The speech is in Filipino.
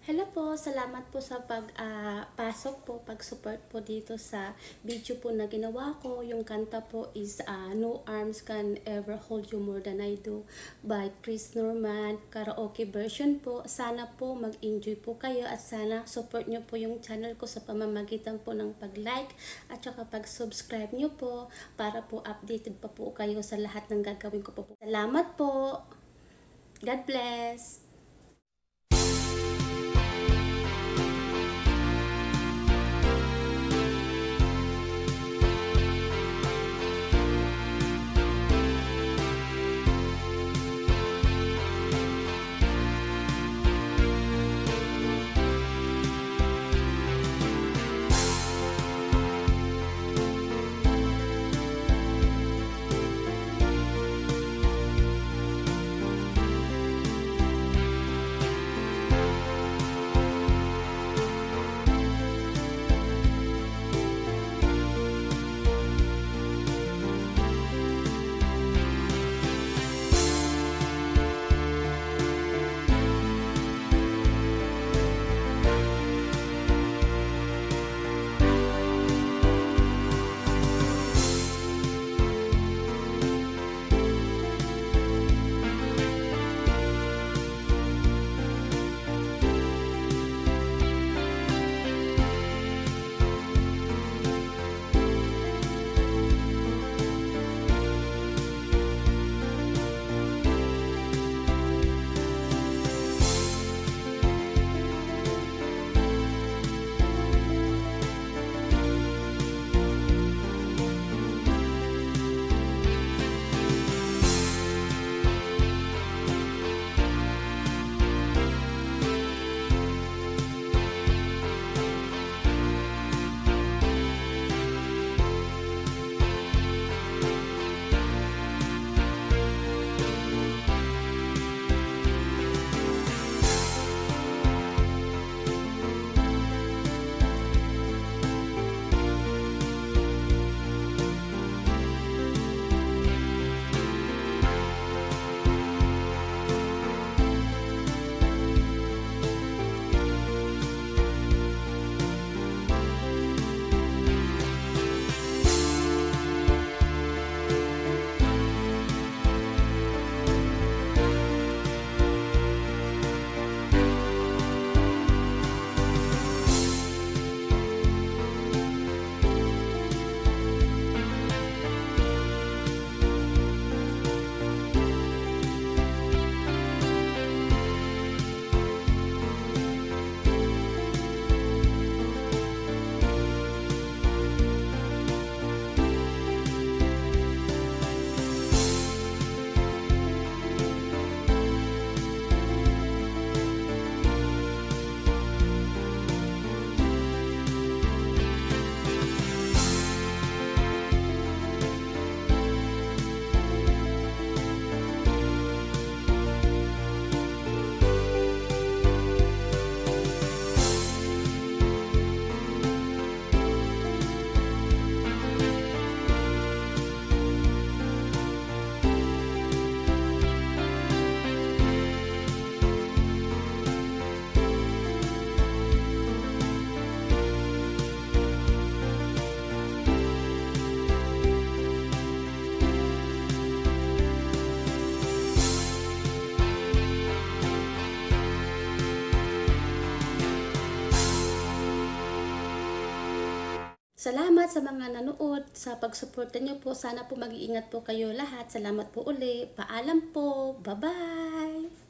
Hello po, salamat po sa pag-pasok ah, po, pag-support po dito sa video po na ginawa ko. Yung kanta po is uh, No Arms Can Ever Hold You More Than I Do by Chris Norman. Karaoke version po. Sana po mag-enjoy po kayo at sana support nyo po yung channel ko sa pamamagitan po ng pag-like at saka pag-subscribe nyo po para po updated pa po kayo sa lahat ng gagawin ko po. Salamat po! God bless! Salamat sa mga nanood, sa pagsuporta niyo po. Sana po mag-iingat po kayo lahat. Salamat po uli. Paalam po. Bye-bye!